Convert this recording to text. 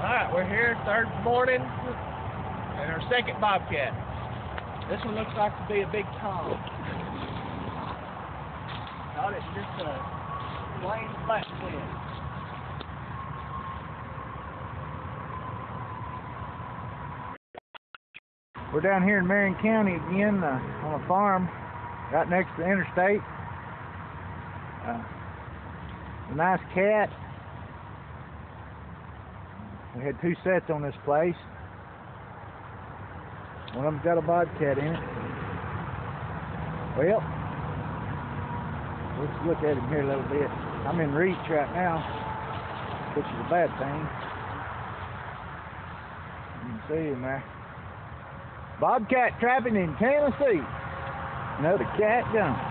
Alright, we're here, third morning, and our second bobcat. This one looks like to be a big tom. Thought it's just a plain flatfin. We're down here in Marion County again uh, on a farm right next to the interstate. Uh, a nice cat. We had two sets on this place. One of them's got a bobcat in it. Well, let's look at him here a little bit. I'm in reach right now, which is a bad thing. You can see him there. Bobcat trapping in Tennessee. Another cat gun.